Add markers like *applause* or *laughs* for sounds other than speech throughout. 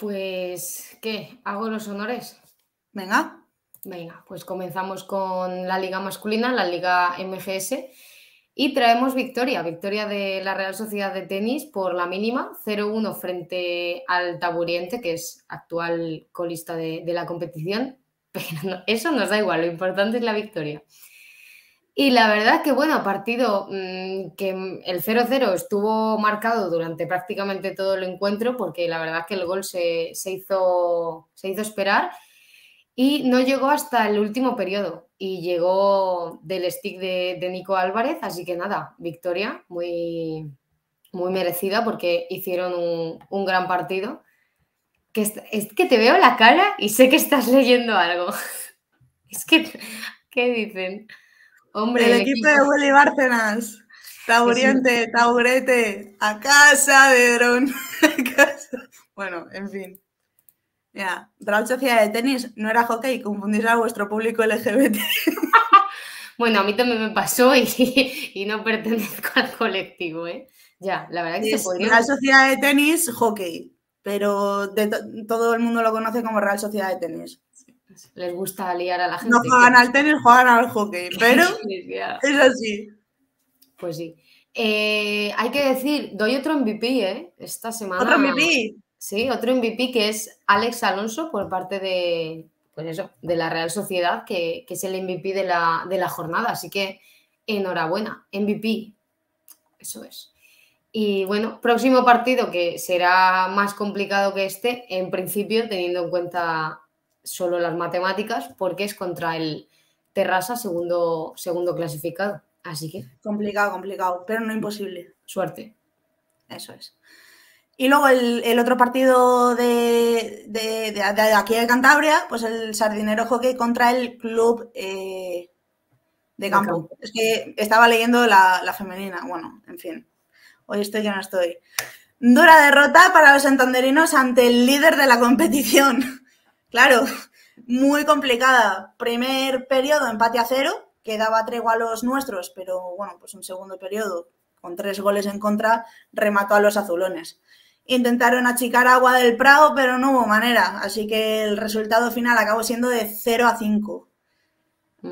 Pues, ¿qué? ¿Hago los honores? Venga. Venga, pues comenzamos con la liga masculina, la liga MGS, y traemos victoria, victoria de la Real Sociedad de Tenis por la mínima, 0-1 frente al Taburiente, que es actual colista de, de la competición, *laughs* pero eso nos da igual, lo importante es la victoria. Y la verdad que, bueno, partido mm, que el 0-0 estuvo marcado durante prácticamente todo el encuentro, porque la verdad que el gol se, hizo, se hizo esperar y no llegó hasta el último periodo. Y llegó del stick de, Nico Álvarez, así que nada, victoria muy, muy merecida porque hicieron un, gran partido. Que es, es que te veo la cara y sé que estás leyendo algo. *laughs* Es que, ¿qué dicen? Hombre, el, equipo, de Willy Bárcenas. Tauriente, Taurete, a casa de Dron. *laughs* bueno, en fin. Ya, Real Sociedad de Tenis no era hockey, confundís a vuestro público LGBT. *laughs* bueno, a mí también me pasó *laughs* y, no pertenezco al colectivo, ¿eh? Ya, la verdad que se podría. Real Sociedad de Tenis, hockey, pero todo el mundo lo conoce como Real Sociedad de Tenis les gusta liar a la gente. No juegan al tenis, juegan al hockey, *laughs* pero es así. Pues sí. Eh, hay que decir, doy otro MVP, ¿eh? Esta semana. ¿Otro MVP? Sí, otro MVP que es Alex Alonso por parte de, pues eso, de la Real Sociedad, que, es el MVP de la, de la jornada. Así que enhorabuena, MVP. Eso es. Y bueno, próximo partido que será más complicado que este, en principio, teniendo en cuenta solo las matemáticas porque es contra el Terrassa, segundo, segundo clasificado. Así que. Complicado, complicado, pero no imposible. Suerte. Eso es. Y luego el, otro partido de, de, aquí de Cantabria, pues el Sardinero Hockey contra el club eh, de, campo. Es que estaba leyendo la, la, femenina. Bueno, en fin. Hoy estoy que no estoy. Dura derrota para los santanderinos ante el líder de la competición. Claro, muy complicada. Primer periodo, empate a cero, que daba tregua a los nuestros, pero bueno, pues un segundo periodo con tres goles en contra, remató a los azulones. Intentaron achicar agua del Prado, pero no hubo manera, así que el resultado final acabó siendo de 0 a 5.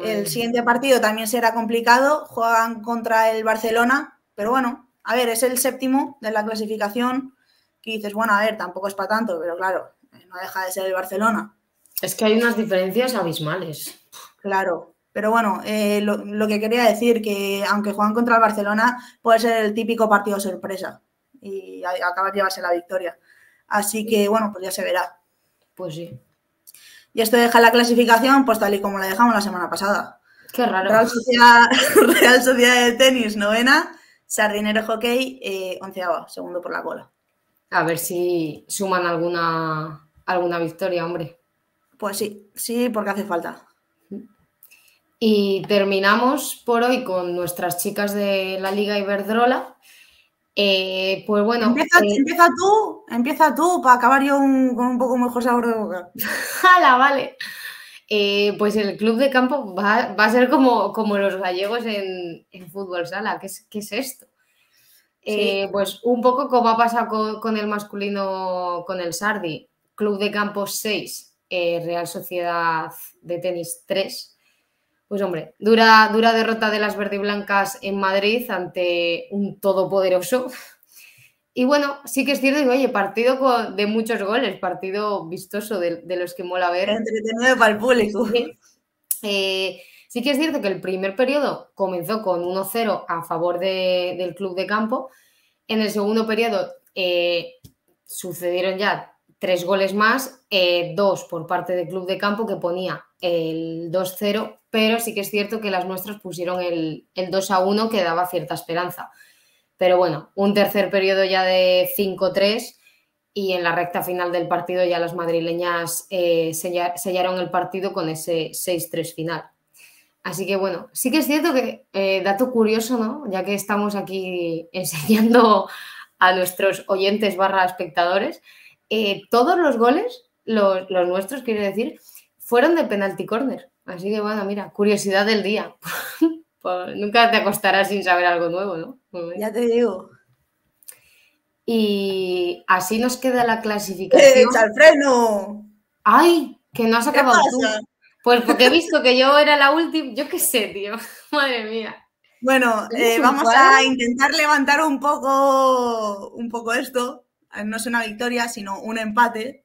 el siguiente partido también será complicado, juegan contra el Barcelona, pero bueno, a ver, es el séptimo de la clasificación, que dices, bueno, a ver, tampoco es para tanto, pero claro, no deja de ser el Barcelona. Es que hay unas diferencias abismales. Claro, pero bueno, eh, lo, que quería decir, que aunque juegan contra el Barcelona, puede ser el típico partido sorpresa y acabar de llevarse la victoria. Así que bueno, pues ya se verá. Pues sí. Y esto deja la clasificación, pues tal y como la dejamos la semana pasada. Qué raro. Real Sociedad, *laughs* Real Sociedad de Tenis, novena. Sardinero Hockey, eh, onceava, segundo por la cola. A ver si suman alguna alguna victoria, hombre. Pues sí, sí, porque hace falta. Y terminamos por hoy con nuestras chicas de la Liga Iberdrola. Eh, pues bueno. Empieza, eh, empieza, tú, empieza tú para acabar yo con un poco mejor sabor de boca. *laughs* ¡Hala, vale! Eh, pues el club de campo va, a ser como, como los gallegos en, fútbol sala. ¿Qué es, qué es esto? pues un poco como ha pasado con el masculino, con el Sardi. Club de Campos 6, eh, Real Sociedad de Tenis 3. Pues hombre, dura, dura derrota de las verde y blancas en Madrid ante un todopoderoso. Y bueno, sí que es cierto, digo, oye, partido de muchos goles, partido vistoso de, los que mola ver. Entretenido para el público. Eh, sí que es cierto que el primer periodo comenzó con 1-0 a favor del club de campo. En el segundo periodo eh, sucedieron ya tres goles más, eh, dos por parte del club de campo que ponía el 2-0, pero sí que es cierto que las nuestras pusieron el, 2-1 que daba cierta esperanza. Pero bueno, un tercer periodo ya de 5-3 y en la recta final del partido ya las madrileñas eh, sellaron el partido con ese 6-3 final. Así que bueno, sí que es cierto que, eh, dato curioso, ¿no? Ya que estamos aquí *laughs* enseñando a nuestros oyentes barra espectadores, eh, todos los goles, los, nuestros, quiero decir, fueron de penalti corner. Así que bueno, mira, curiosidad del día. *laughs* Pues nunca te acostarás sin saber algo nuevo, ¿no? Ya te digo. Y así nos queda la clasificación. ¡Echa el freno! ¡Ay! Que no has ¿Qué acabado tú. Pues porque he visto que yo era la última. Yo qué sé, tío. *laughs* Madre mía. Bueno, ¿Tienes eh, vamos a intentar levantar un poco, un poco esto. Eh, No es una victoria, sino un empate.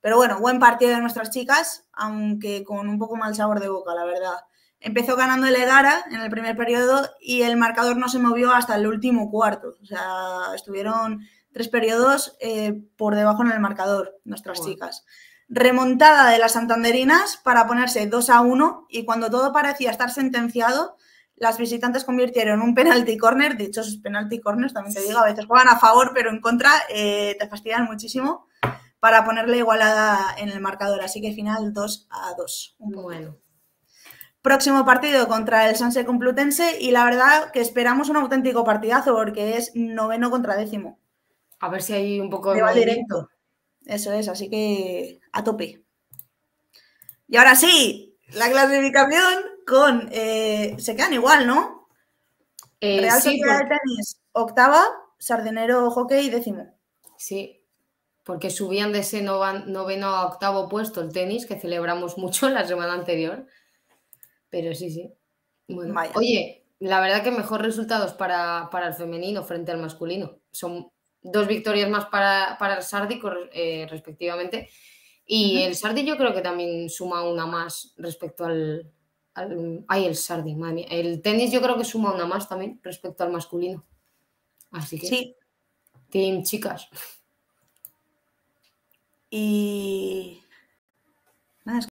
Pero bueno, buen partido de nuestras chicas, aunque con un poco mal sabor de boca, la verdad. Empezó ganando el Egara en el primer periodo y el marcador no se movió hasta el último cuarto. O sea, estuvieron tres periodos eh, por debajo en el marcador, nuestras chicas. Remontada de las santanderinas para ponerse 2 a 1 y cuando todo parecía estar sentenciado, las visitantes convirtieron un penalti corner, esos penalti corners también te digo, a veces juegan a favor pero en contra eh, te fastidian muchísimo para ponerle igualada en el marcador, así que final 2 a 2. un poco. Bueno, Próximo partido contra el Sanse Complutense y la verdad que esperamos un auténtico partidazo porque es noveno contra décimo. a ver si hay un poco de directo. Eso es, así que a tope. Y ahora sí, la clasificación con... eh, se quedan igual, ¿no? Eh, Real sí, Sociedad de Tenis, octava, Sardinero Hockey, décimo. sí, porque subían de ese noveno a octavo puesto el tenis, que celebramos mucho la semana anterior. Pero sí, sí. Bueno, Vaya. oye, la verdad que mejor resultados para, para el femenino frente al masculino. Son dos victorias más para, para el Sardi, eh, respectivamente. Y el Sardi yo creo que también suma una más respecto al, al- Ay, el Sardi, madre mía. El tenis yo creo que suma una más también respecto al masculino. Así que, Sí, team chicas. y